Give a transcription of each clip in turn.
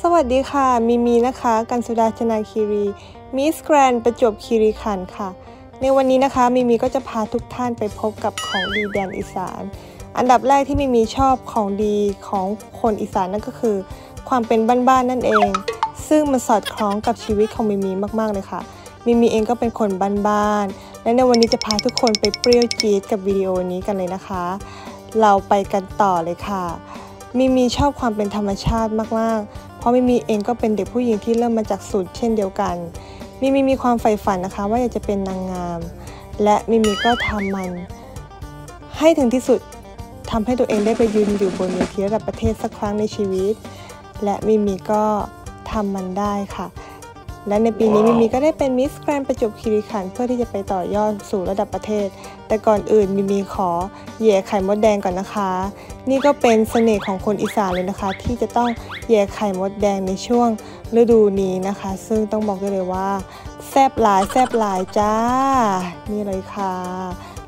สวัสดีค่ะ มีมีนะคะ กันสุดาชนาคีรี มิสแกรนประจวบคีรีขันธ์ค่ะ ในวันนี้นะคะ มีมีก็จะพาทุกท่านไปพบกับของดีแดนอีสาน อันดับแรกที่มีมีชอบของดีของคนอีสานนั่นก็คือ ความเป็นบ้านๆนั่นเอง ซึ่งมันสอดคล้องกับชีวิตของมีมีมากๆเลยค่ะ มีมีเองก็เป็นคนบ้านๆ และในวันนี้จะพาทุกคนไปเปรี้ยวจี๊ดกับวิดีโอนี้กันเลยนะคะ เราไปกันต่อเลยค่ะ มีมีชอบความเป็นธรรมชาติมากๆ เพราะมีมีเองก็เป็นเด็กผู้หญิงที่เริ่มมาจากศูนย์เช่นเดียวกันมีมีมีความใฝ่ฝันนะคะว่าอยากจะเป็นนางงาม และมีมีก็ทำมัน ให้ถึงที่สุดทำให้ตัวเองได้ไปยืนอยู่บนเวทีระดับประเทศสักครั้งในชีวิต และมีมีก็ทำมันได้ค่ะและในปีนี้มิมีก็ได้เป็นมิสแกรนประจวบคีรีขันธ์เพื่อที่จะไปต่อยอดสู่ระดับประเทศ แต่ก่อนอื่นมิมีขอแย่ไข่มดแดงก่อนนะคะ นี่ก็เป็นเสน่ห์ของคนอีสานเลยนะคะ ที่จะต้องแย่ไข่มดแดงในช่วงฤดูนี้นะคะ ซึ่งต้องบอกได้เลยว่า แซบหลายแซบหลายจ้า นี่เลยค่ะ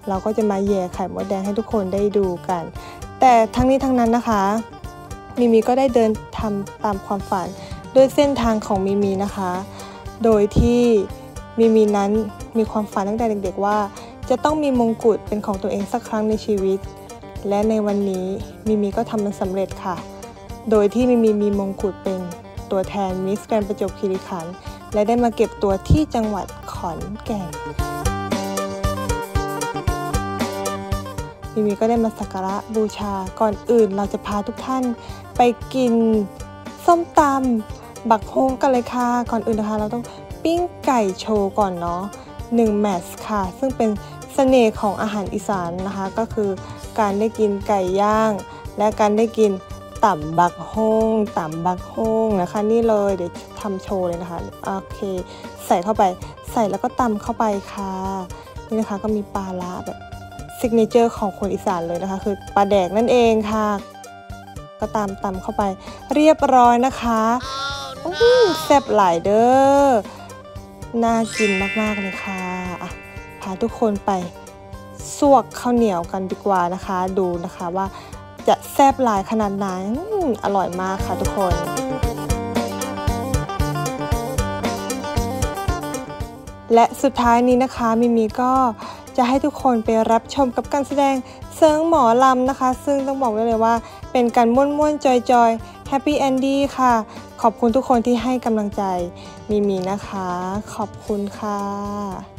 เราก็จะมาแย่ไข่มดแดงให้ทุกคนได้ดูกัน แต่ทั้งนี้ทั้งนั้นนะคะ มิมีก็ได้เดินทำตามความฝันด้วยเส้นทางของมิมีนะคะ โดยที่มิมีนั้นมีความฝันตั้งแต่เด็กๆว่า จะต้องมีมงกุฎเป็นของตัวเองสักครั้งในชีวิต และในวันนี้มิมีก็ทำมันสำเร็จค่ะ โดยที่มิมีมีมงกุฎเป็นตัวแทนมิสแกรนประจวบคีรีขันธ์และได้มาเก็บตัวที่จังหวัดขอนแก่นมิมีก็ได้มาสักการะบูชาก่อนอื่นเราจะพาทุกท่านไปกินส้มตำบักโฮงกันเลยค่ะ ก่อนอื่นนะคะ เราต้องปิ้งไก่โชว์ก่อนเนาะ1แมตช์ค่ะ ซึ่งเป็น สน่ห์ของอาหารอีสานนะคะก็คือการได้กินไก่ย่าง และการได้กินต่ำบักฮงต่ำบักฮงนะคะนี่เลยเดี๋ยวทำโชว์เลยนะคะโอเค ใส่เข้าไปใส่แล้วก็ตำเข้าไปค่ะนี่นะคะก็มีปลาละแบบsignature ของคนอีสานเลยนะคะ คือปลาแดกนั่นเองค่ะ ก็ตามตำเข้าไปเรียบร้อยนะคะอู้แซ่บหลายเด้อน่ากินมากๆเลยค่ะอะทุกคนไปสวกข้าวเหนียวกันดีกว่านะคะ ดูนะคะว่าจะแซ่บหลายขนาดไหนอร่อยมากค่ะทุกคนและสุดท้ายนี้นะคะมิมีก็จะให้ทุกคนไปรับชมกับการแสดงเซิงหมอลำนะคะ ซึ่งต้องบอกได้เลยว่า เป็นการม่วนม่วนจอยจอยแฮปปี้แอนดี้ค่ะ ขอบคุณทุกคนที่ให้กำลังใจมิมีนะคะ ขอบคุณค่ะ